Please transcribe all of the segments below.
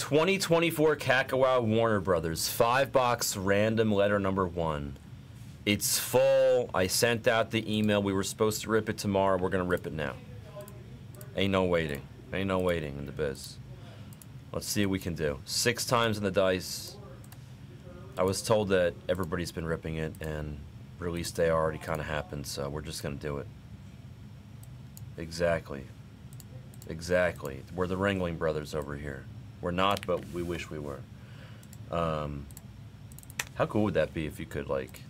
2024 Kakawow Warner Brothers, five box random letter number one. It's full. I sent out the email. We were supposed to rip it tomorrow. We're going to rip it now. Ain't no waiting. Ain't no waiting in the biz. Let's see what we can do. Six times in the dice. I was told that everybody's been ripping it, and release day already kind of happened, so we're just going to do it. Exactly. Exactly. We're the Ringling Brothers over here. We're not, but we wish we were. Um, how cool would that be if you could, like,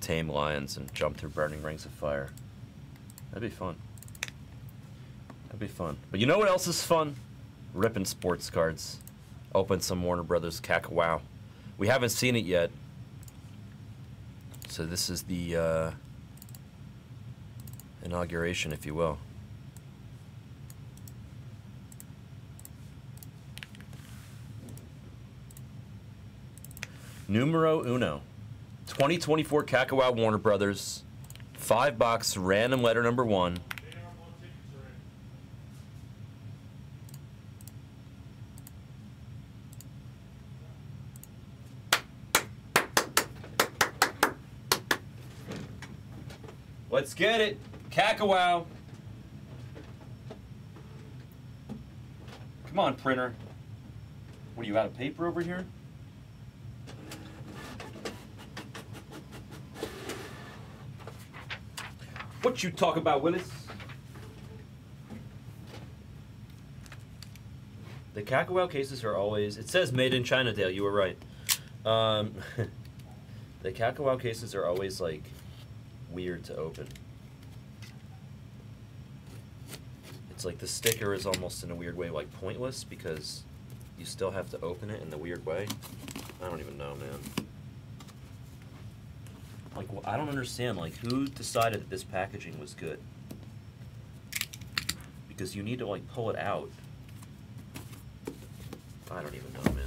tame lions and jump through burning rings of fire? That'd be fun. That'd be fun. But you know what else is fun? Ripping sports cards. Open some Warner Brothers Wow. We haven't seen it yet. So this is the uh, inauguration, if you will. Numero uno. 2024 Kakawow Warner Brothers. Five box random letter number one. Let's get it. Kakawow. Come on, printer. What are you out of paper over here? What you talk about, Willis? The Kakawow cases are always. It says made in China, Dale. You were right. Um, the Kakawow cases are always like weird to open. It's like the sticker is almost in a weird way like pointless because you still have to open it in the weird way. I don't even know, man. Like, well, I don't understand. Like, who decided that this packaging was good? Because you need to like pull it out. I don't even know, man.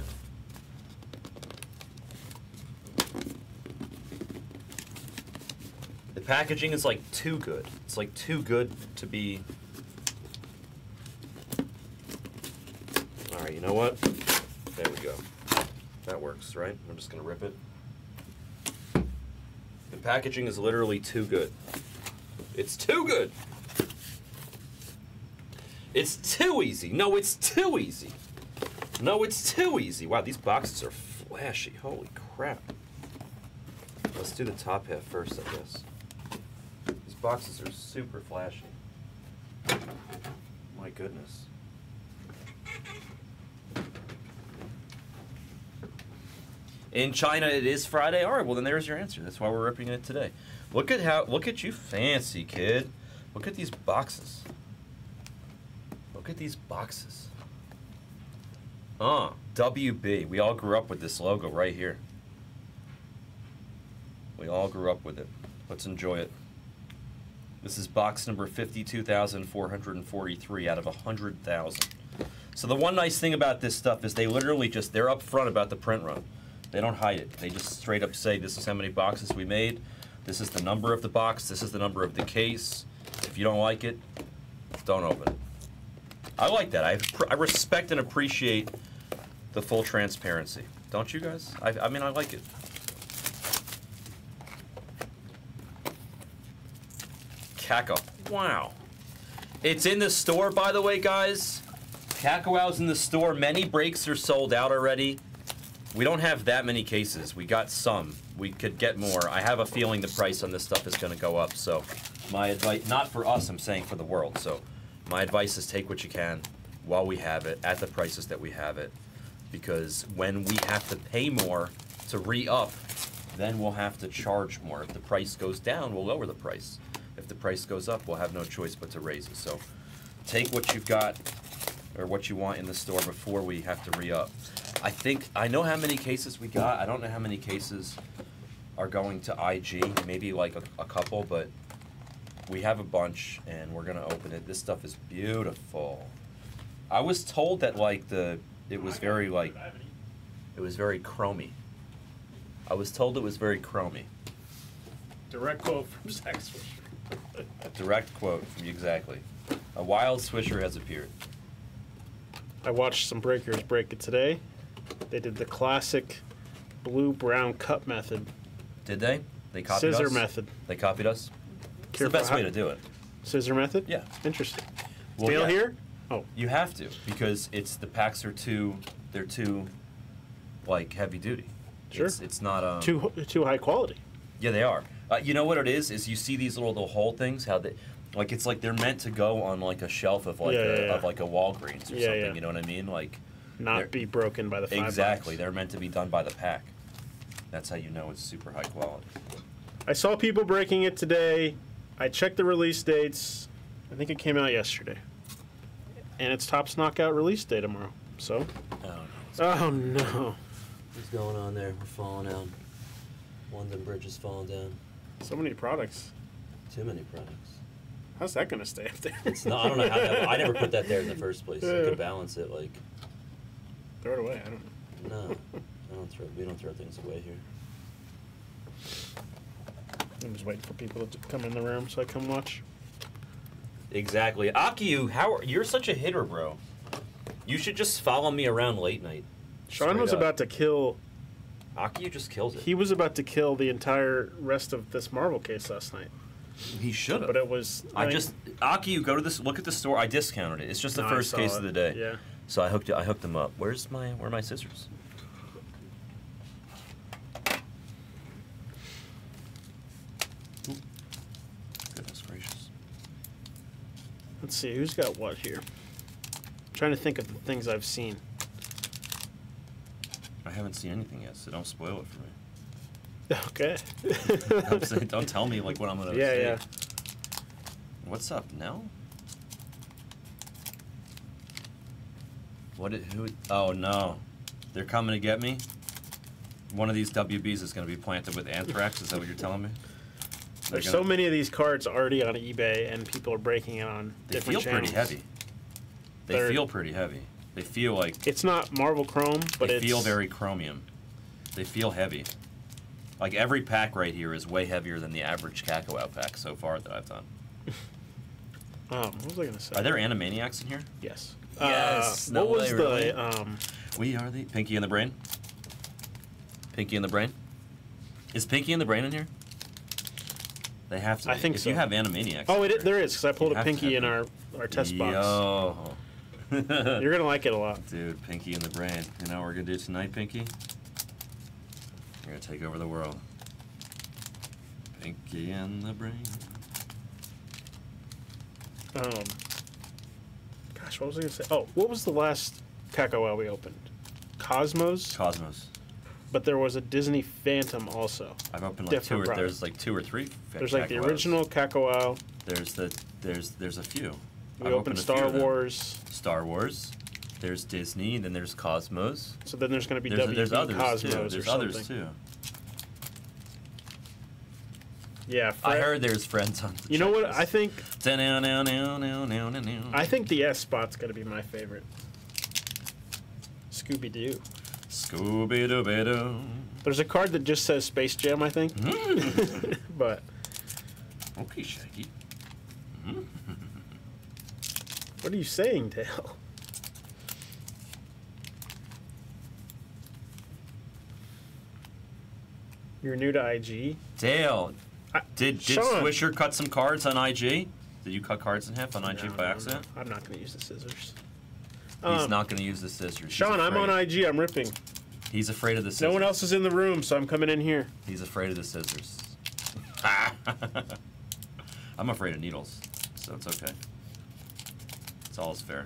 The packaging is like too good. It's like too good to be. All right, you know what? There we go. That works, right? I'm just gonna rip it. Packaging is literally too good. It's too good. It's too easy. No, it's too easy. No, it's too easy. Wow, these boxes are flashy. Holy crap. Let's do the top half first, I guess. These boxes are super flashy. My goodness. In China, it is Friday. All right, well then there's your answer. That's why we're ripping it today. Look at how. Look at you, fancy kid. Look at these boxes. Look at these boxes. Uh, WB. We all grew up with this logo right here. We all grew up with it. Let's enjoy it. This is box number 52,443 out of 100,000. So the one nice thing about this stuff is they literally just, they're upfront about the print run. They don't hide it. They just straight up say, this is how many boxes we made. This is the number of the box. This is the number of the case. If you don't like it, don't open it. I like that. I, I respect and appreciate the full transparency. Don't you guys? I, I mean, I like it. Caco. Wow. It's in the store, by the way, guys. Kakawow's in the store. Many breaks are sold out already. We don't have that many cases. We got some. We could get more. I have a feeling the price on this stuff is going to go up. So, my advice, not for us, I'm saying for the world. So, my advice is take what you can while we have it at the prices that we have it. Because when we have to pay more to re up, then we'll have to charge more. If the price goes down, we'll lower the price. If the price goes up, we'll have no choice but to raise it. So, take what you've got or what you want in the store before we have to re up. I think I know how many cases we got. I don't know how many cases are going to IG. Maybe like a, a couple, but we have a bunch, and we're gonna open it. This stuff is beautiful. I was told that like the it was very like it was very chromy. I was told it was very chromy. Direct quote from Zach Swisher. A direct quote from you exactly. A wild swisher has appeared. I watched some breakers break it today. They did the classic blue brown cup method, Did they? They copied scissor us. method. They copied us. It's Careful the best how- way to do it. Scissor method. Yeah. Interesting. Well, Dale yeah. here. Oh, You have to because it's the packs are too they're too like heavy duty. Sure. It's, it's not um. too too high quality. Yeah, they are. Uh, you know what it is? Is you see these little little hole things? How they, like it's like they're meant to go on like a shelf of like Yeah, a, yeah, yeah. of like a Walgreens or Yeah, something. yeah. You know what I mean? Like Not They're- be broken by the five exactly, bucks. they're meant to be done by the pack. That's how you know it's super high quality. I saw people breaking it today. I checked the release dates. I think it came out yesterday. And it's Topps Knockout release day tomorrow. So, Oh no. oh no. What's going on there? We're falling down. London Bridge is falling down. So many products. Too many products. How's that going to stay up there? It's not. I don't know how. That, I never put that there in the first place. Yeah. You could balance it like. Throw it away. I don't know. No, I don't throw. We don't throw things away here. I'm just waiting for people to come in the room so I can watch. Exactly. Akiu, how are, you're such a hitter, bro. You should just follow me around late night. Sean was up. about to kill. Akiu just kills it. He was about to kill the entire rest of this Marvel case last night, He should have. but it was. I mean, just Akiu, go to this. Look at the store. I discounted it. It's just the no, first case it. of the day. Yeah. So I hooked. I hooked them up. Where's my Where are my scissors? Oop. Goodness gracious. Let's see who's got what here. I'm trying to think of the things I've seen. I haven't seen anything yet, so don't spoil it for me. Okay. Don't, say, don't tell me like what I'm gonna. Yeah, see. yeah. What's up, Nell? What? It, who? Oh no, they're coming to get me. One of these WBs is gonna be planted with anthrax. Is that what you're telling me? They're There's gonna- so many of these cards already on eBay, and people are breaking it on They feel channels. pretty heavy. They They're- feel pretty heavy. They feel like It's not Marvel Chrome, but they it's feel very chromium. They feel heavy. Like every pack right here is way heavier than the average Out pack so far that I've done. Um, what was I gonna say? Are there Animaniacs in here? Yes. Yes, Uh, no what was way, the really? um? We are the Pinky in the Brain. Pinky in the Brain. Is Pinky in the Brain in here? They have to. I think if so. you have Animaniacs. Oh, it, there is because I pulled a pinky in our our test box. Yo. You're gonna like it a lot. Dude, Pinky in the Brain. You know what we're gonna do tonight, Pinky? We're gonna take over the world. Pinky in the Brain. Um, gosh, what was I gonna say? Oh, what was the last Kakawow we opened? Cosmos, Cosmos. but there was a Disney Phantom also. I've opened like two or there's like two or three. There's like the original Kakawow. There's the there's there's a few. We I've opened a Star. Wars. Star Wars. There's Disney. Then there's Cosmos. So then there's gonna be There's, WB there's others Cosmos too. There's something. others too. Yeah, I Fred- heard there's friends on. The You know what? I think think. I think the S spot's gonna be my favorite. Scooby Doo. Scooby Doo Doo. There's a card that just says Space Jam, I think. Mm. but Okay, Shaggy. Mm. what are you saying, Dale? You're new to IG. Dale, I- did did Sean. Swisher cut some cards on IG? Did you cut cards in half on IG No, by no, no. accident? I'm not going to use the scissors. He's Um, not going to use the scissors. Sean, I'm on. IG. I'm ripping. He's afraid of the scissors. No one else is in the room, so I'm coming in here. He's afraid of the scissors. I'm afraid of needles, so it's okay. It's all is fair.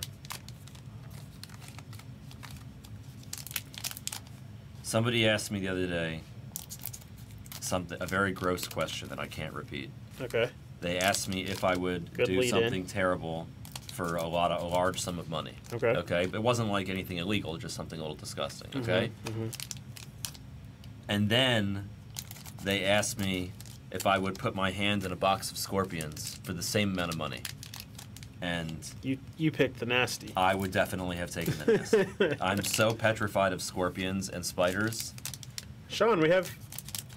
Somebody asked me the other day something a very gross question that I can't repeat. Okay. They asked me if I would Good do lead in. something terrible for a lot of a large sum of money. Okay. Okay. But it wasn't like anything illegal, just something a little disgusting. Okay. Mhm. And then they asked me if I would put my hand in a box of scorpions for the same amount of money. And You you picked the nasty. I would definitely have taken the risk. I'm so petrified of scorpions and spiders. Sean, we have.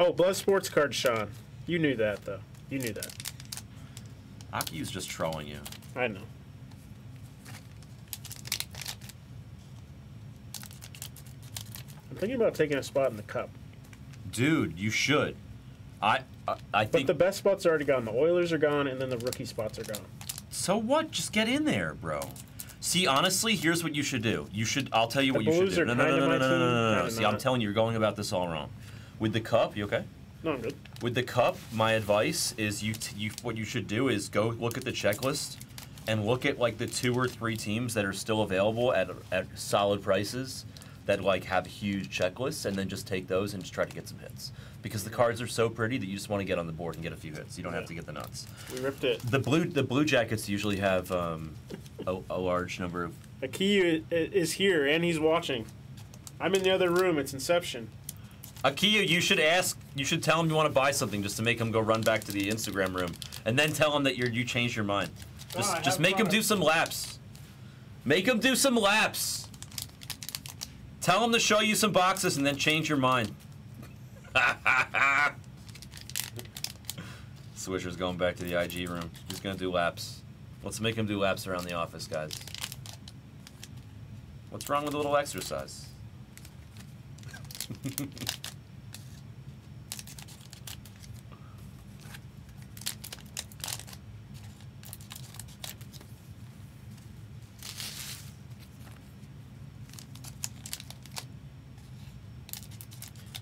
Oh, Blood Sports card, Sean. You knew that though. You knew that. Aki's just trolling you. I know. I'm thinking about taking a spot in the cup. Dude, you should. I I, I But the best spots are already gone. The Oilers are gone, and then the rookie spots are gone. so what? Just get in there, bro. See, honestly, here's what you should do. You should. I'll tell you The what you should do. No, no, no, no, no, no, no, no, no. See, I'm telling you, you're going about this all wrong. With the cup, you okay? No, I'm good. With the cup, my advice is you, t- you what you should do is go look at the checklist and look at like the two or three teams that are still available at at solid prices that like have huge checklists and then just take those and just try to get some hits because the cards are so pretty that you just want to get on the board and get a few hits. You don't have to get the nuts. We ripped it. The blue the blue jackets usually have um, a, a large number of Akiyu i- is here, and he's watching. I'm in the other room. It's Inception. Akiyu, you should ask. You should tell him you want to buy something just to make him go run back to the Instagram room, and then tell him that you're you changed your mind. Just just make him do some laps. Make him do some laps. Tell him to show you some boxes and then change your mind. Swisher's going back to the IG room. He's gonna do laps. Let's make him do laps around the office, guys. What's wrong with a little exercise?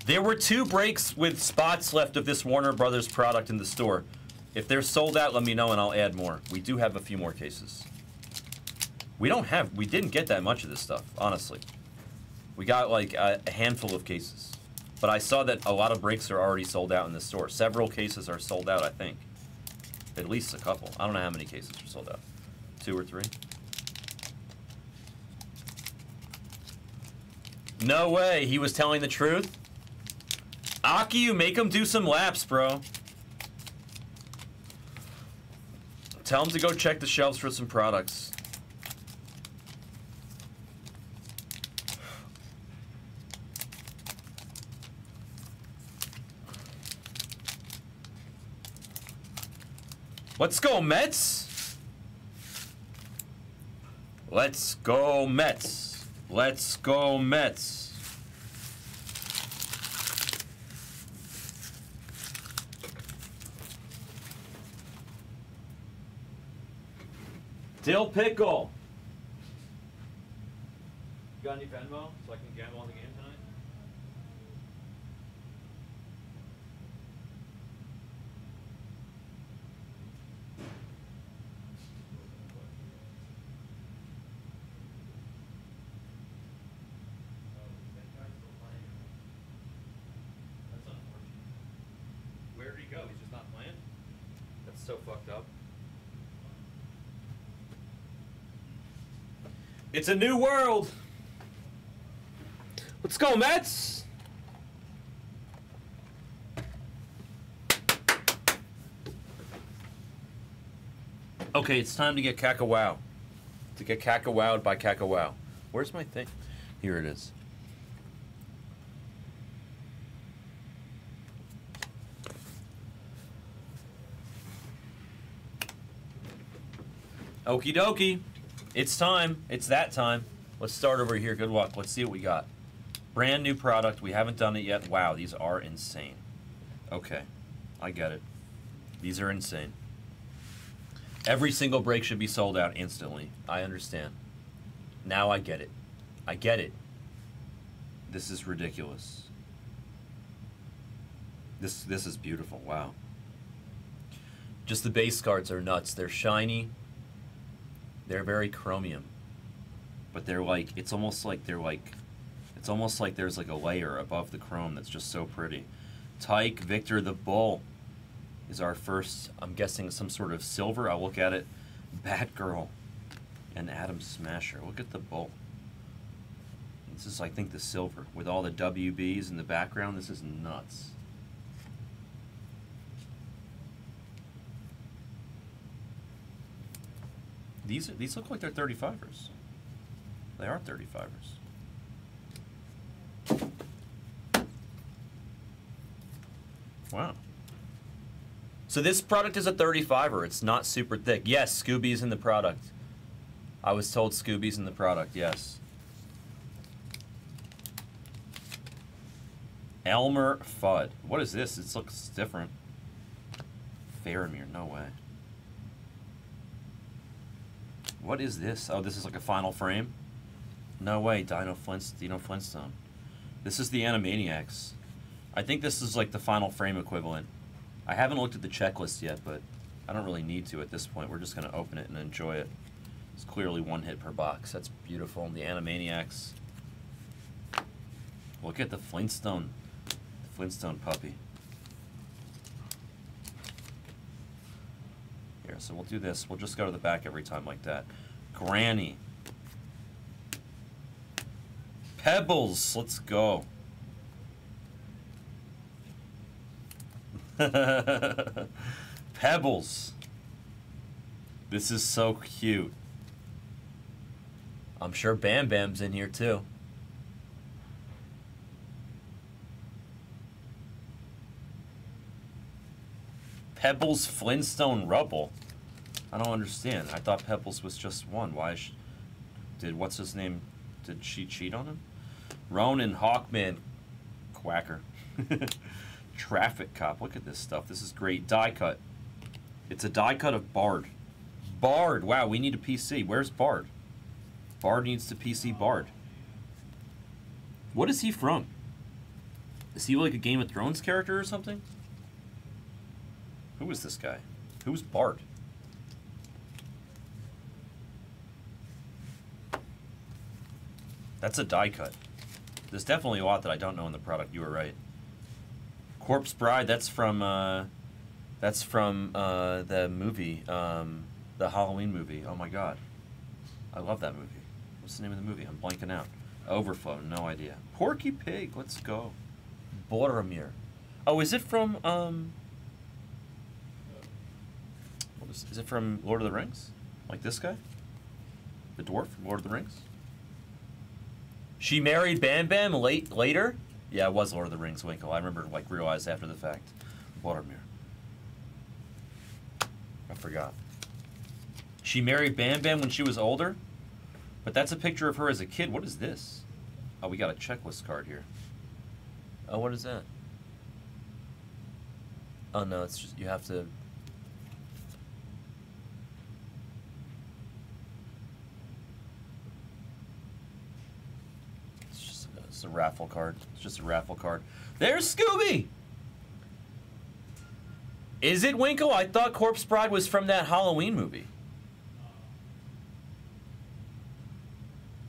There were two breaks with spots left of this Warner Brothers product in the store. If they're sold out, let me know and I'll add more. We do have a few more cases. We don't have, we didn't get that much of this stuff, honestly. We got like a, a handful of cases. But I saw that a lot of breaks are already sold out in the store. Several cases are sold out, I think. At least a couple. I don't know how many cases are sold out. Two or three? No way, he was telling the truth? Aki, you make him do some laps, bro. Tell him to go check the shelves for some products. Let's go, Mets! Let's go, Mets! Let's go, Mets! Dill Pickle! You got any Venmo so I can gamble on the game tonight? Where did he go? He's just not playing? That's so fucked up. It's a new world. Let's go, Mets. Okay, it's time to get Wow. To get Wowed by Wow. Where's my thing? Here it is. Okie dokie. It's time. It's that time. Let's start over here. Good luck. Let's see what we got. Brand new product. We haven't done it yet. Wow, these are insane. Okay, I get it. These are insane. Every single break should be sold out instantly. I understand. Now I get it. I get it. This is ridiculous. This this is beautiful. Wow. Just the base cards are nuts. They're shiny. They're very chromium. But they're like it's almost like they're like it's almost like there's like a layer above the chrome that's just so pretty. Tyke Victor the Bull is our first, I'm guessing some sort of silver. I'll look at it. Batgirl and Atom Smasher. Look at the bull. This is I think the silver with all the WBs in the background. This is nuts. These these look like they're 35ers. They are 35ers. Wow. So this product is a 35er. It's not super thick. Yes, Scooby's in the product. I was told Scooby's in the product, yes. Elmer Fudd. What is this? It looks different. Faramir, no way. What is this? Oh, this is like a final frame? No way, Dino, Flintst- Dino Flintstone. This is the Animaniacs. I think this is like the final frame equivalent. I haven't looked at the checklist yet, but I don't really need to at this point. We're just going to open it and enjoy it. It's clearly one hit per box. That's beautiful. The Animaniacs. Look at the Flintstone, the Flintstone puppy. Here, so we'll do this. We'll just go to the back every time like that. Granny. Pebbles, let's go. Pebbles. This is so cute. I'm sure Bam Bam's in here too. Pebbles Flintstone Rubble. I don't understand. I thought Pebbles was just one. Why sh- did what's his name? Did she cheat on him? Ronan Hawkman, Quacker, Traffic Cop. Look at this stuff. This is great. Die cut. It's a die cut of Bard. Bard. Wow, we need a PC. Where's Bard? Bard needs to PC Bard. What is he from? Is he like a Game of Thrones character or something? Who is this guy? Who's Bart? That's a die cut. There's definitely a lot that I don't know in the product. You were right. Corpse Bride. That's from. Uh, that's from uh, the movie, um, the Halloween movie. Oh my god, I love that movie. What's the name of the movie? I'm blanking out. Overflow. No idea. Porky Pig. Let's go. Boromir. Oh, is it from? Um, what is, it from Lord of the Rings? Like this guy? The dwarf from Lord of the Rings? She married Bam Bam late later? Yeah, it was Lord of the Rings, Winkle. I remember like realized after the fact. Boromir. I forgot. She married Bam Bam when she was older? But that's a picture of her as a kid. What is this? Oh, we got a checklist card here. Oh, what is that? Oh no, it's just you have to It's just a, raffle card. It's just a raffle card. There's Scooby. Is it Winkle? I thought Corpse Bride was from that Halloween movie.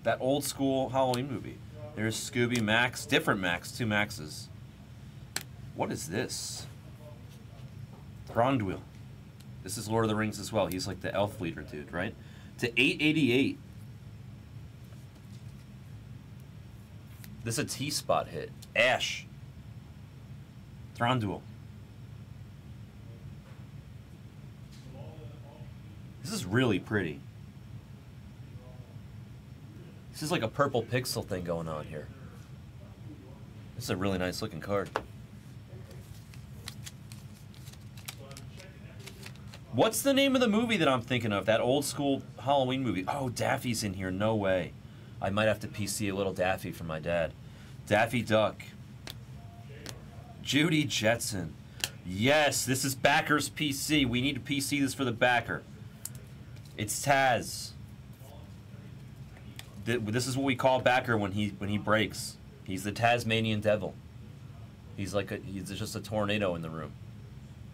That old school Halloween movie. There's Scooby Max, different Max, two Maxes. What is this? Thranduil. This is Lord of the Rings as well. He's like the elf leader dude, right? To 888. This is a T spot hit. Ash. Thranduil. This is really pretty. This is like a purple pixel thing going on here. This is a really nice looking card. What's the name of the movie that I'm thinking of? That old school Halloween movie. Oh, Daffy's in here. No way. I might have to PC a little Daffy for my dad. Daffy Duck. Judy Jetson. Yes, this is Backer's PC. We need to PC this for the backer. It's Taz. This is what we call Backer when he when he breaks. He's the Tasmanian devil. He's like a, he's just a tornado in the room.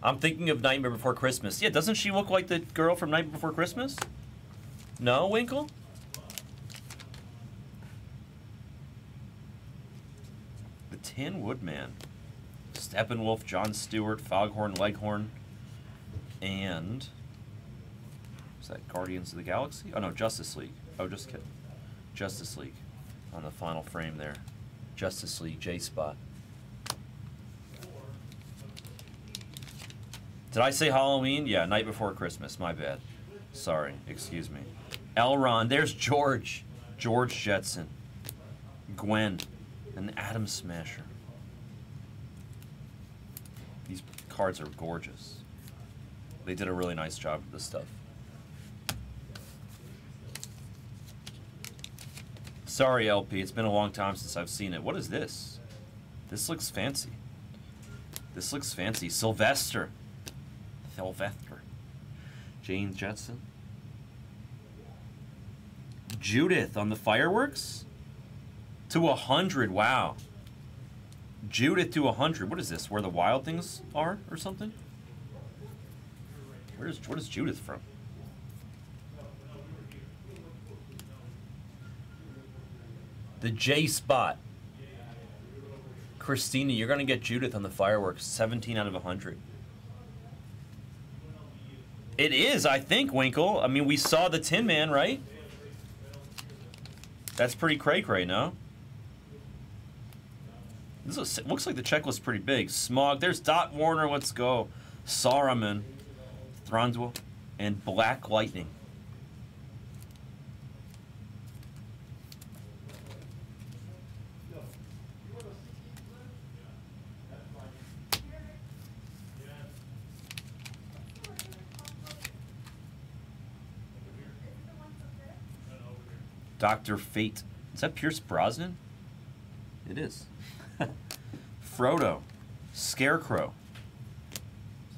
I'm thinking of Nightmare Before Christmas. Yeah, doesn't she look like the girl from Nightmare Before Christmas? No, Winkle? Tin Woodman. Steppenwolf, John Stewart, Foghorn Leghorn, and is that Guardians of the Galaxy? Oh no, Justice League. Oh, just kidding. Justice League on the final frame there. Justice League J Spot. Did I say Halloween? Yeah, night before Christmas. My bad. Sorry. Excuse me. Elron. There's George. George Jetson. Gwen. And Atom Smasher. These cards are gorgeous. They did a really nice job with this stuff. Sorry, LP. It's been a long time since I've seen it. What is this? This looks fancy. This looks fancy. Sylvester. Sylvester. Jane Jetson. Judith on the fireworks? To a hundred, wow. Judith to a hundred. What is this? Where the wild things are or something? Where's what is Judith from? The J spot. Christina, you're gonna get Judith on the fireworks. 17 out of 100. It is, I think, Winkle. I mean, we saw the Tin Man, right? That's pretty cray cray, no? This is, looks like the checklist's pretty big. Smaug. There's Dot Warner. Let's go. Saruman, Thranduil, and Black Lightning. Doctor Fate. Is that Pierce Brosnan? It is. Frodo, Scarecrow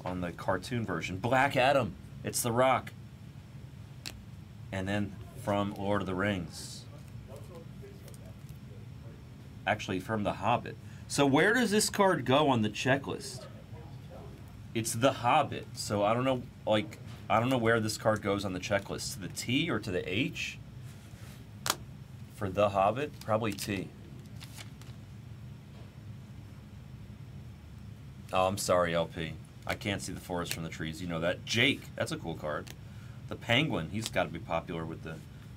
on the cartoon version. Black Adam, it's The Rock. And then from Lord of the Rings. Actually, from The Hobbit. So where does this card go on the checklist? It's The Hobbit. So I don't know, like, I don't know where this card goes on the checklist. To the T or to the H? For The Hobbit? Probably T. Oh, I'm sorry, LP. I can't see the forest from the trees. You know that. Jake, that's a cool card. The Penguin, he's got to be popular with the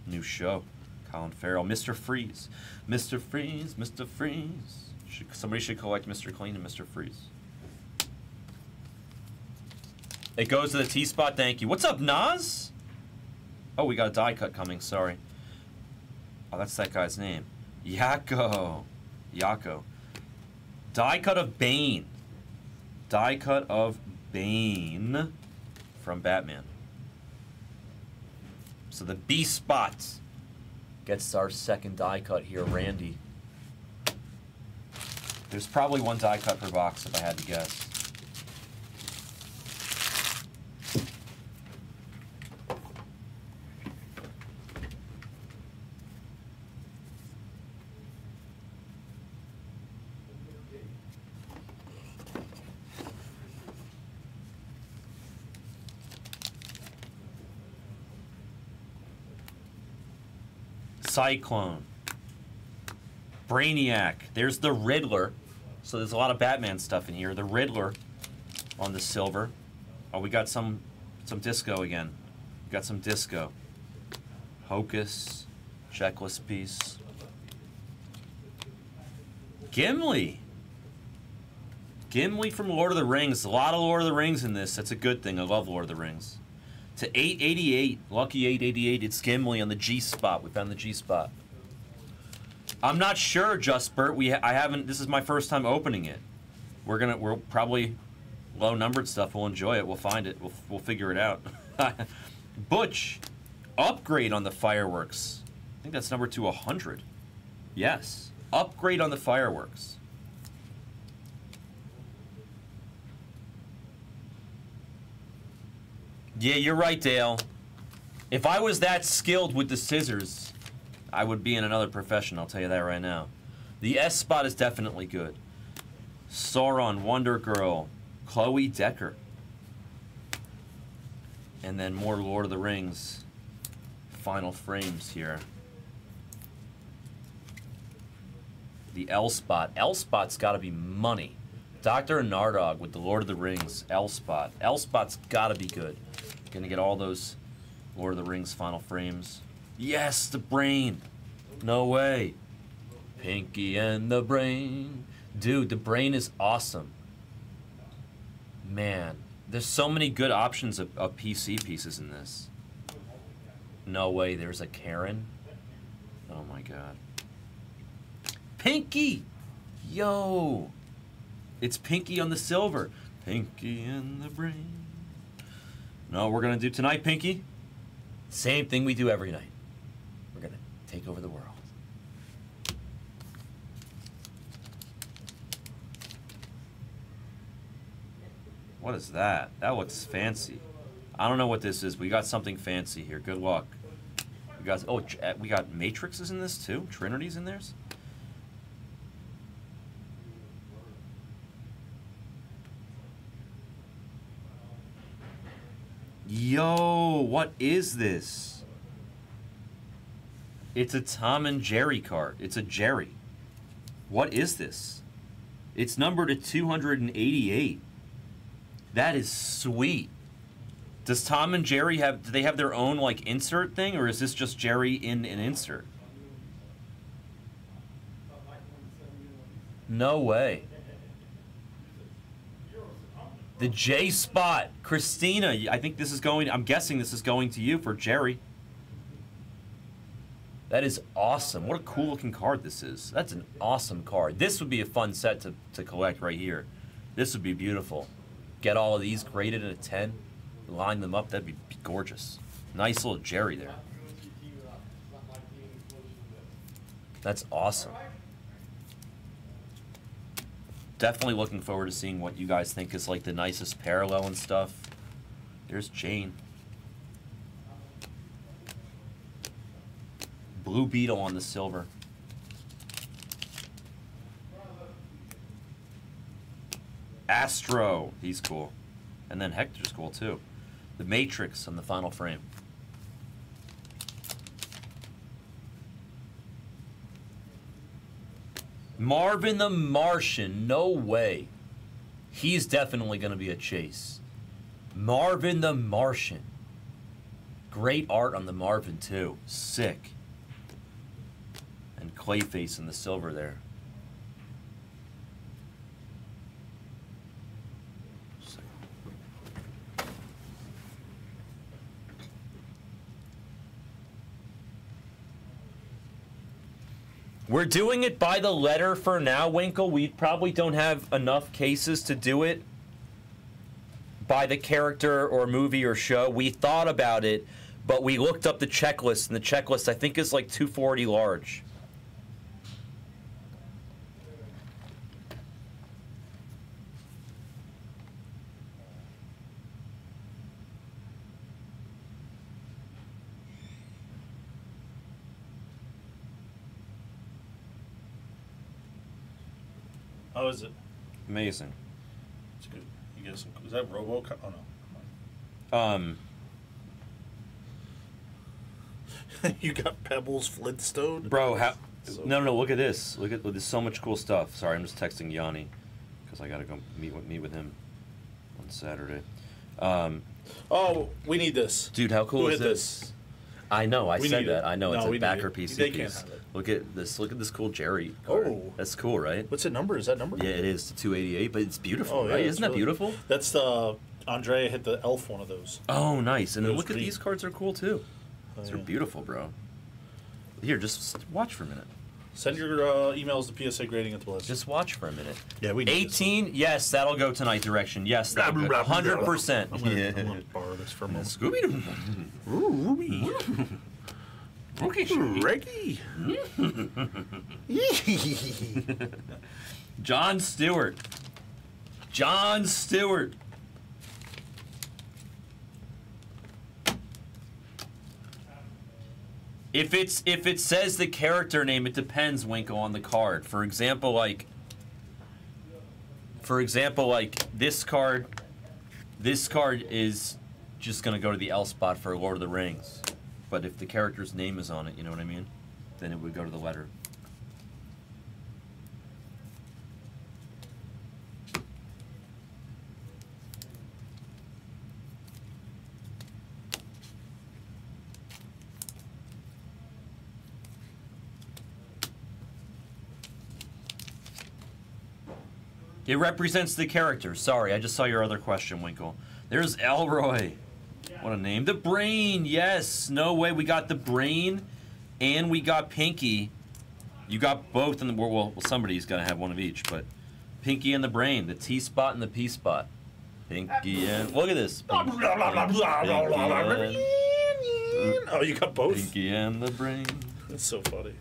new show. Colin Farrell, Mr. Freeze, Mr. Freeze, Mr. Freeze. Should, somebody should collect Mr. Clean and Mr. Freeze. It goes to the T spot. Thank you. What's up, Nas? Oh, we got a die cut coming. Sorry. Oh, that's that guy's name. Yakko. Yakko. Die cut of Bane die cut of Bane from Batman. So the B spot gets our second die cut here, Randy. There's probably one die cut per box if I had to guess. Cyclone. Brainiac. There's the Riddler. So there's a lot of Batman stuff in here. The Riddler on the silver. Oh, we got some some disco again. We got some disco. Hocus. Checklist piece. Gimli. Gimli from Lord of the Rings. A lot of Lord of the Rings in this. That's a good thing. I love Lord of the Rings to 888. Lucky 888. It's Gimli on the G spot. We found the G spot. I'm not sure, Just Bert. We ha I haven't. This is my first time opening it. We're gonna. We're probably low numbered stuff. We'll enjoy it. We'll find it. We'll we'll figure it out. Butch, upgrade on the fireworks. I think that's number to 100. Yes, upgrade on the fireworks. Yeah, you're right, Dale. If I was that skilled with the scissors, I would be in another profession, I'll tell you that right now. The S spot is definitely good. Sauron, Wonder Girl, Chloe Decker. And then more Lord of the Rings final frames here. The L spot. L spot's got to be money. Dr. Nardog with the Lord of the Rings. L spot. L spot's got to be good. Gonna get all those Lord of the Rings final frames. Yes, the brain. No way. Pinky and the brain. Dude, the brain is awesome. Man, there's so many good options of, of PC pieces in this. No way, there's a Karen. Oh my god. Pinky! Yo! It's Pinky on the silver. Pinky and the brain. No, we're going to do tonight, Pinky. Same thing we do every night. We're going to take over the world. What is that? That looks fancy. I don't know what this is. But we got something fancy here. Good luck. We got oh, uh, we got matrices in this too. Trinities in theirs. Yo, what is this? It's a Tom and Jerry card. It's a Jerry. What is this? It's numbered at 288. That is sweet. Does Tom and Jerry have do they have their own like insert thing or is this just Jerry in an insert? No way. The J spot, Christina. I think this is going. I'm guessing this is going to you for Jerry. That is awesome. What a cool looking card this is. That's an awesome card. This would be a fun set to, to collect right here. This would be beautiful. Get all of these graded at a 10, line them up. That'd be gorgeous. Nice little Jerry there. That's awesome. Definitely looking forward to seeing what you guys think is like the nicest parallel and stuff. There's Jane. Blue Beetle on the silver. Astro, he's cool. And then Hector's cool too. The Matrix on the final frame. Marvin the Martian, no way. He's definitely going to be a chase. Marvin the Martian. Great art on the Marvin too. Sick. And Clayface in the silver there. Sick. We're doing it by the letter for now, Winkle. We probably don't have enough cases to do it by the character or movie or show. We thought about it, but we looked up the checklist, and the checklist I think is like 240 large. How is it? Amazing. It's good. You get some. Is that Robo? Oh no. Um, you got Pebbles Flintstone. bro, how? So- No, no, look at this. Look at there's so much cool stuff. Sorry, I'm just texting Yanni because I gotta go meet with meet with him on Saturday. Um, Oh, we need this. dude, how cool Who is this? this? I know. I We said that. it. I know. It's a backer it. PC They piece. Look at this. Look at this cool Jerry. Card. Oh. that's cool, right? What's the number? Is that number? Yeah, it is. Two eighty eight, but it's beautiful, Oh, yeah, right? Isn't that beautiful? That's the Andrea hit the elf one of those. Oh, nice. And look at these cards are cool too. Oh, These are beautiful, bro. Here, just watch for a minute. Send your uh, emails to PSA grading at the list. Just watch for a minute. yeah, we need this. 18, yes, that'll go tonight direction. Yes, that'll 100%. I'm gonna, I'm borrow this for a moment. Scooby Doo. Ooh, Ruby. Okay. Reggie. John Stewart. John Stewart. If it's if it says the character name, it depends, Winkle, on the card. For example, like for example, like this card this card is just gonna go to the L spot for Lord of the Rings. But if the character's name is on it, you know what I mean? Then it would go to the letter. It represents the character. Sorry, I just saw your other question, Winkle. There's Elroy. What a name. The Brain, yes. No way. We got the Brain and we got Pinky. You got both in the well, well somebody's gonna have one of each, but Pinky and the Brain, the T spot and the P spot. Pinky and look at this. Pinky, Pinky and, Oh, you got both. Pinky and the Brain. That's so funny.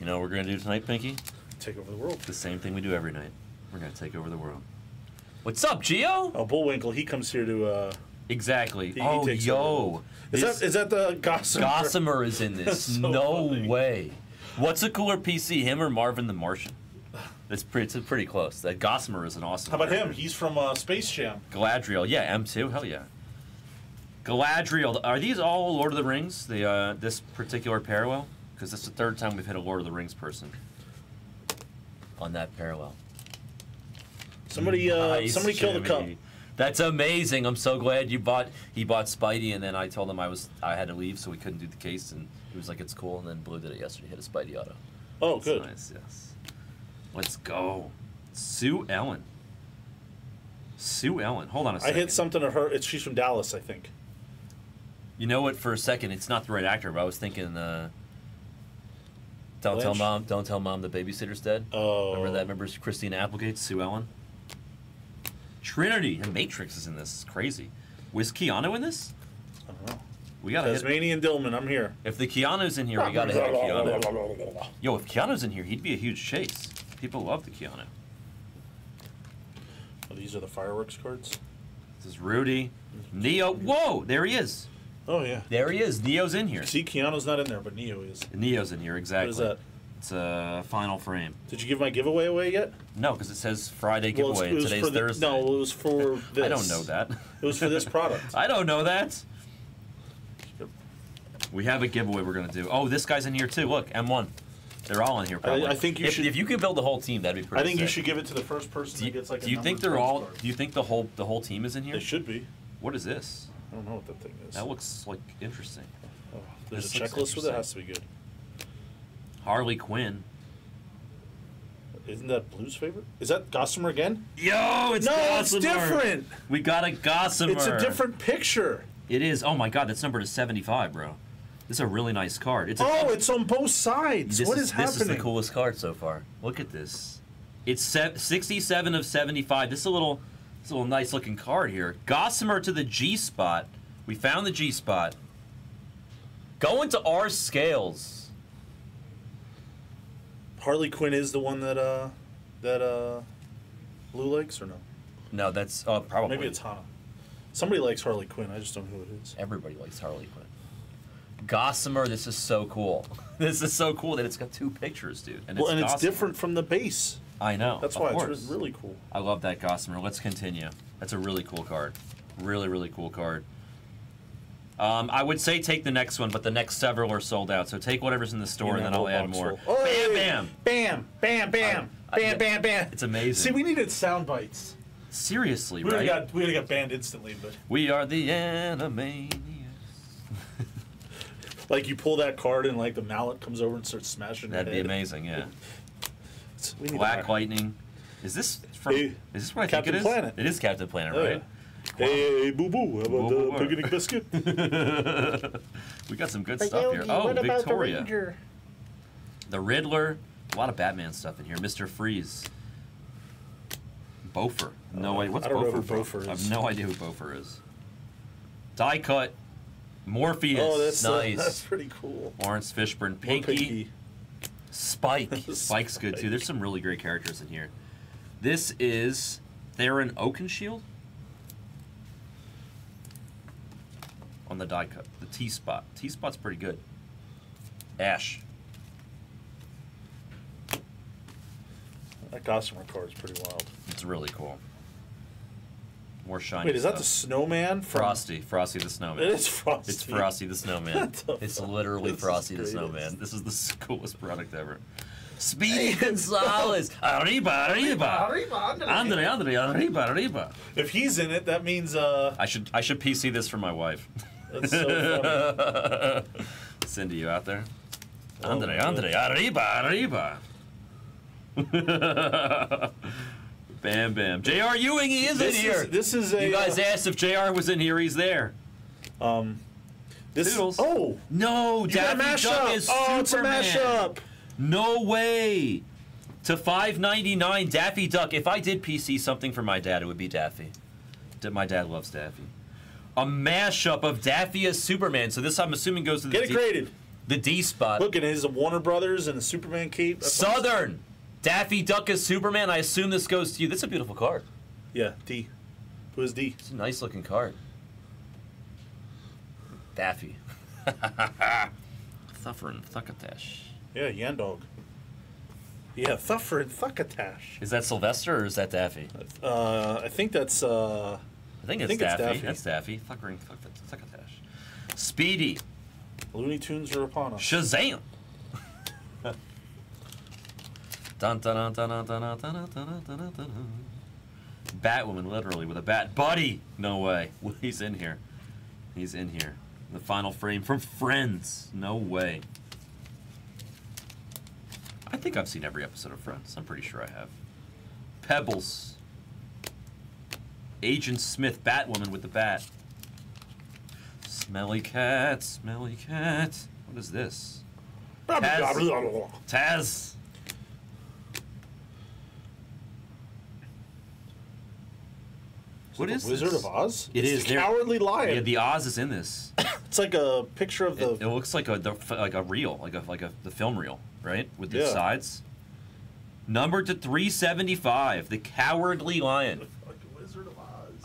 You know what we're gonna do tonight, Pinky? Take over the world. The same thing we do every night. We're gonna take over the world. What's up, Geo? Oh, Bullwinkle, he comes here to. uh Exactly. he oh, takes yo. Is that is that the Gossamer? Gossamer is in this. so no funny. way. What's a cooler PC, him or Marvin the Martian? It's pretty, it's pretty close. That Gossamer is an awesome. How about him? He's from uh, Space Jam. Galadriel, yeah, M2, hell yeah. Galadriel, are these all Lord of the Rings? The uh, this particular parallel? Because it's the third time we've hit a Lord of the Rings person on that parallel. Somebody uh, Nice, somebody killed a cup. That's amazing. I'm so glad you bought. He bought Spidey, and then I told him I was I had to leave, so we couldn't do the case, and he was like, "It's cool." And then Blue did it yesterday. He hit a Spidey auto. Oh, That's good. Nice. Yes. Let's go. Sue Ellen. Sue Ellen. Hold on a I second. I hit something of her. It's she's from Dallas, I think. You know what? For a second, it's not the right actor, but I was thinking. Uh, don't tell mom. Don't tell mom the babysitter's dead. Oh, Remember that? Remember Christine Applegate, Sue Ellen. Trinity and Matrix is in this. It's crazy. Was Keanu in this? I don't know. We gotta hit. Tasmanian Dillman, I'm here. If the Keanu's in here, we gotta hit Keanu. Yo, if Keanu's in here, he'd be a huge chase. People love the Keanu. Oh, these are the fireworks cards. This is Rudy. Neo. Whoa, there he is. Oh yeah. There he is. Neo's in here. See, Keanu's not in there, but Neo is. Neo's in here, exactly. What is that? It's a final frame. Did you give my giveaway away yet? No, because it says Friday Well, it's- giveaway. it was Today's for the, Thursday. No, it was for this. I don't know that. It was for this product. I don't know that. We have a giveaway we're gonna do. Oh, this guy's in here too. Look, M1. They're all in here. Probably. I think you if, should- If you could build the whole team, that'd be pretty. I think you sick. should give it to the first person Do you, that gets like a do you think numbered they're all? postcard. Do you think the whole the whole team is in here? They should be. What is this? I don't know what that thing is. That looks like interesting. Oh, there's this a looks checklist with it. interesting. Has to be good. Harley Quinn. Isn't that Blue's favorite? Is that Gossamer again? Yo, it's no, it's different. We got a Gossamer. It's a different picture. It is. Oh my god, that's numbered to 75, bro. This is a really nice card. It's a, Oh, it's on both sides. this what is, is, This happening? is the coolest card so far. Look at this. It's se- 67 of 75. This is a little, this is a little nice looking card here. Gossamer to the G spot. We found the G spot. Going to our scales. Harley Quinn is the one that uh that uh Blue likes or no? No, that's oh probably. Maybe it's Hana. Somebody likes Harley Quinn. I just don't know who it is. Everybody likes Harley Quinn. Gossamer, this is so cool. this is so cool that it's got two pictures, dude. And well, it's and it's different from the base. I know. That's why course. it's really cool. I love that Gossamer. Let's continue. That's a really cool card. Really, really cool card. Um, I would say take the next one, but the next several are sold out. So take whatever's in the store, and then I'll add more. Oh, bam, bam. bam, bam, bam, I- I- bam, bam, bam. It's amazing. See, we needed sound bites. Seriously, We right? got we got banned instantly, but we are the Animaniacs. like you pull that card and like the mallet comes over and starts smashing. That'd be amazing. Yeah. It's- we need to Black Lightning. Is this from? Hey, is this what I Captain think it is? Planet. It is Captain Planet, Oh, right? yeah. Hey, hey, boo boo. How about Boo, boo, the boo. picnic biscuit? we got some good stuff here. Oh, Victoria. The Riddler. A lot of Batman stuff in here. Mr. Freeze. Bofur. No Uh, idea. What's I don't know Bofur? who from? Bofur I have no idea who Bofur is. Die cut. Morpheus. Oh, that's uh, nice. that's pretty cool. Laurence Fishburne. More Pinky. Spike. Spike's good too. There's some really great characters in here. This is Thorin Oakenshield on the die cut. The T spot. T spot's pretty good. Ash. That Gossamer card is pretty wild. It's really cool. More shiny. Wait, is that stuff. the snowman from Frosty? Frosty the Snowman. It is Frosty. It's Frosty the Snowman. It's literally This Frosty the. Snowman. This is the coolest product ever. Speedy Gonzales. Arriba, arriba. Andre, Andre, arriba, arriba. If he's in it, that means uh, I should I should PC this for my wife. that's so funny. Cindy, you out there? Oh, Andre, Andre, arriba, arriba. bam, bam. J.R. Ewing, he is This in here. is this is a you guys uh, asked if J.R. was in here. He's there. um this Toodles. oh No, you got a Daffy Duck mashup. is Oh, it's a Superman. mashup. No way. To 5.99 Daffy Duck. If I did PC something for my dad, it would be Daffy. My dad loves Daffy. A mashup of Daffy as Superman. So this, I'm assuming, goes to the Get it D, graded. the D spot. Look at his Warner Brothers and the Superman cape. That's Southern. Daffy Duck as Superman. I assume this goes to you. This is a beautiful card. Yeah, D. Who is D? It's a nice looking card. Daffy. Thufferin Thuckatash. Yeah, Yandog. Yeah, Thuffer and Thuckatash. Is that Sylvester or is that Daffy? Uh, I think that's uh, I think, I think it's, Daffy. That's Daffy. Fuckering, fuck, succotash. Speedy. Looney Tunes are upon us. Shazam! Batwoman, literally, with a bat. Buddy! No way. He's in here. He's in here. The final frame from Friends. No way. I think I've seen every episode of Friends. I'm pretty sure I have. Pebbles. Agent Smith, Batwoman with the bat. Smelly cat, smelly cat. What is this? Taz. Taz. What the is Wizard this? of Oz? It it's is. The Cowardly Lion. Yeah, the Oz is in this. it's like a picture of the. It, it looks like a the, like a reel, like a like a the film reel, right? With the Yeah. sides. Number to 375, the Cowardly Lion.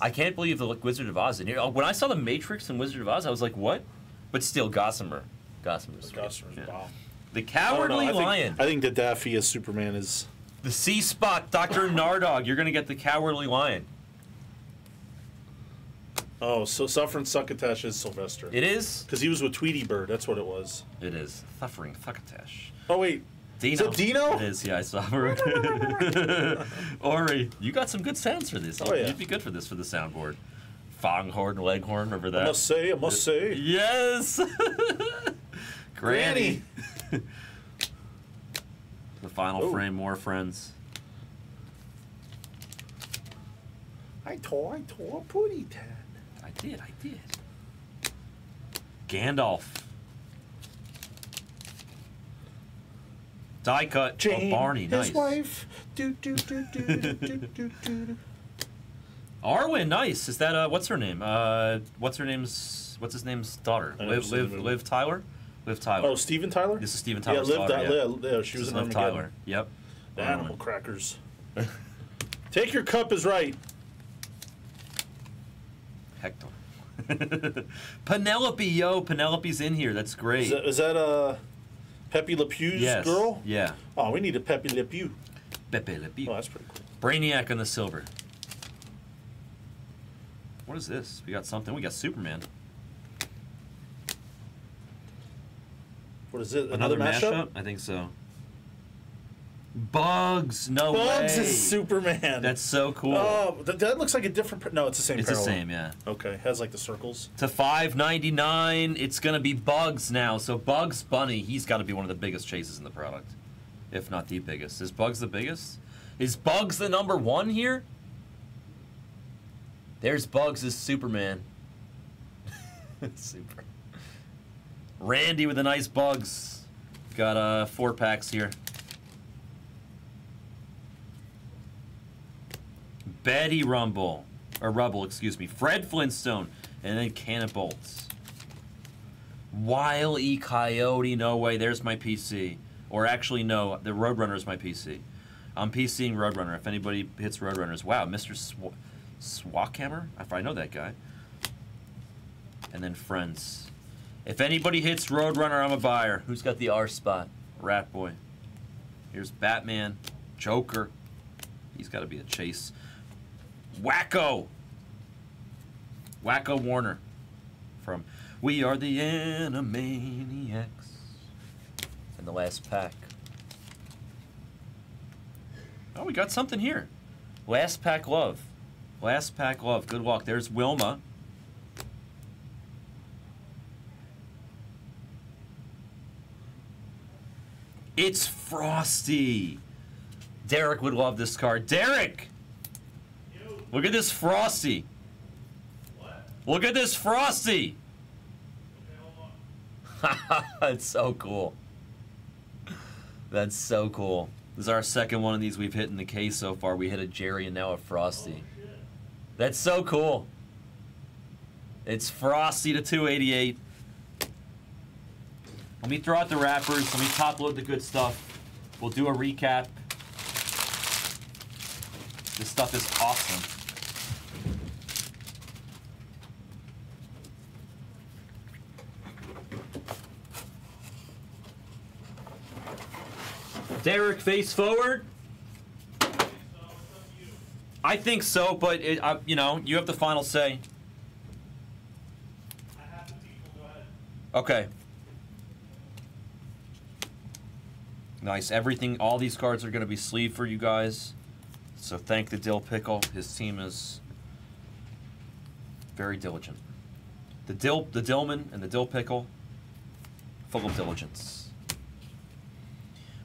Wizard of Oz. I can't believe the Wizard of Oz in here. Oh, When I saw the Matrix and Wizard of Oz, I was like, what? But still, Gossamer. Gossamer's sweet. Gossamer's Yeah. bomb. The oh, I know, Cowardly I think, Lion. I think the Daffy as Superman is. The C Spot, Dr. Nardog. You're going to get the Cowardly Lion. Oh, so Suffering Succotash is Sylvester. It is? Because he was with Tweety Bird. That's what it was. It is. Suffering Thuckatash. Oh wait, Dino. it Dino? It is, yeah, I saw her. Ori, you got some good sounds for this. Oh, yeah. You'd be good for this for the soundboard. Foghorn, Leghorn, remember that? I must say, I must say. Yes! Granny. The final Ooh. frame, more friends. I tore, I tore a pooty tad. I did, I did. Gandalf. Die cut. Jane, oh, Barney, his wife. Do do do do do do do do. Arwen, nice. Is that uh, what's her name? Uh, what's her name's? What's his name's daughter? Liv, Liv. Liv Tyler. Liv Tyler. Oh, Steven Tyler. this is Steven yeah, Tyler's Liv, daughter. Di- yeah. yeah, yeah, she This was is in Liv Armageddon. Tyler. Yep. The Arwen. animal crackers. Take your cup is right. Hector. Penelope, yo, Penelope's in here. That's great. Is that, is that uh, Pepe Le Pew's yes. girl? Yeah. Oh, we need a Pepe Le Pew. Pepe Le Pew. Oh, that's pretty cool. Brainiac on the silver. What is this? We got something. We got Superman. What is it? Another, Another, mashup? I think so. Bugs. No Bugs way. is Superman. That's so cool. Oh, that, that looks like a different. No, it's the same. it's the same, yeah. Okay, has like the circles. To 5.99, it's gonna be Bugs now. So Bugs Bunny, he's got to be one of the biggest chases in the product, if not the biggest. Is Bugs the biggest? Is Bugs the number one here? There's Bugs as Superman. Super. Randy with the nice Bugs. Got uh four packs here. Betty Rumble, or Rubble, excuse me. Fred Flintstone, and then Cannon Bolts. Wile E. Coyote, no way. There's my PC. Or actually, no, the Roadrunner is my PC. I'm PCing Roadrunner. If anybody hits Roadrunners, wow, Mr. Sw- Swackhammer? I know that guy. And then Friends. If anybody hits Roadrunner, I'm a buyer. Who's got the R spot? Rat Boy. Here's Batman, Joker. He's got to be a chase. Wakko. Wakko Warner from We Are the Animaniacs. And the last pack. Oh, we got something here. Last pack love. Last pack love. Good luck. There's Wilma. It's Frosty. Derek would love this card. Derek! Look at this Frosty. Look at this Frosty. That's so cool. That's so cool. This is our second one of these we've hit in the case so far. We hit a Jerry and now a Frosty. That's so cool. It's Frosty to 288. Let me throw out the wrappers. Let me top load the good stuff. We'll do a recap. This stuff is awesome. Derek, face forward. I think so, but it, you know, you have the final say. Okay. Nice. Everything, all these cards are going to be sleeved for you guys. So thank the Dill Pickle. His team is very diligent. The Dill, the Dillman, and the Dill Pickle, full of diligence.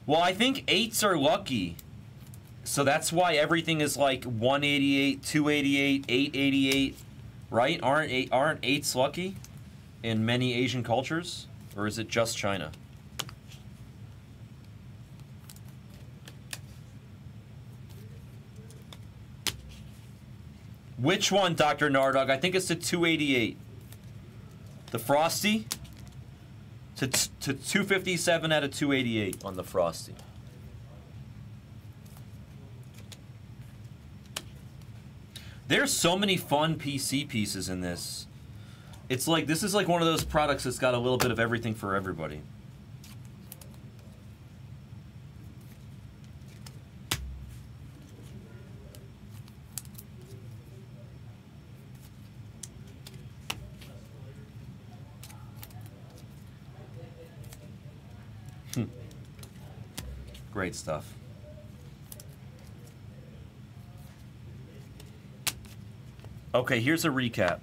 Well, I think eights are lucky. So that's why everything is like 188, 288, 888, right? Aren't eight, aren't eights lucky in many Asian cultures, or is it just China? Which one, Dr. Nardog? I think it's the 288. The Frosty? To, to 257 out of 288 on the Frosty. There's so many fun PC pieces in this. It's like this is like one of those products that's got a little bit of everything for everybody. Hmm. Great stuff. Okay, here's a recap.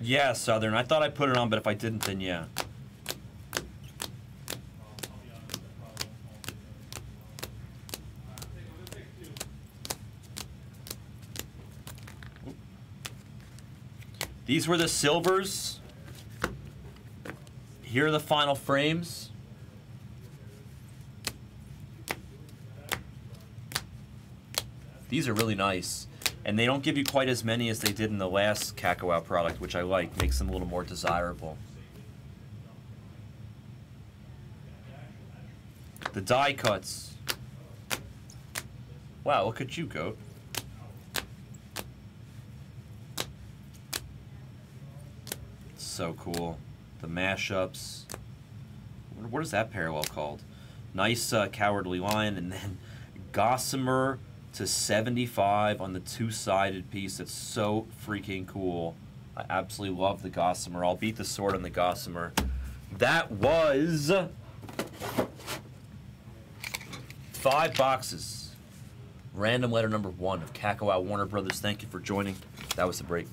Yeah, Southern. I thought I put it on, but if I didn't, then yeah. These were the silvers. Here are the final frames. These are really nice. And they don't give you quite as many as they did in the last Kakawow product, which I like. Makes them a little more desirable. The die cuts. Wow, look at you, Goat. So cool. The mashups. What- is that parallel called? Nice uh, Cowardly Lion, and then Gossamer to 75 on the two-sided piece. That's so freaking cool. I absolutely love the Gossamer. I'll beat the sword on the Gossamer. That was five boxes. Random letter number one of Kakawow Warner Brothers. Thank you for joining. That was the break.